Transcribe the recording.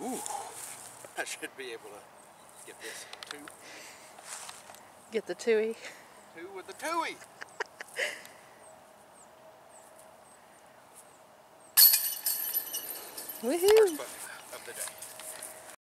Ooh, I should be able to get this two. Get the tui. Two with the tui. Woohoo!